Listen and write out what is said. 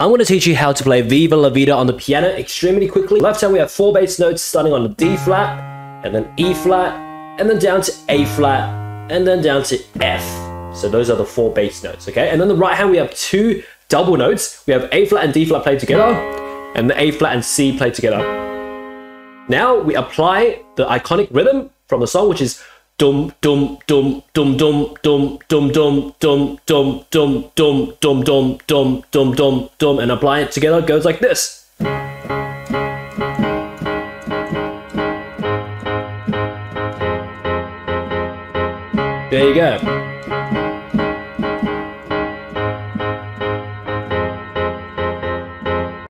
I'm going to teach you how to play Viva La Vida on the piano extremely quickly. Left hand we have four bass notes starting on the D flat, and then E flat, and then down to A flat, and then down to F. So those are the four bass notes, okay? And then the right hand we have two double notes. We have A flat and D flat played together, and the A flat and C played together. Now we apply the iconic rhythm from the song, which is dum dum dum dum dum dum dum dum dum dum dum dum dum dum dum dum dum dum and apply it together goes like this. There you go.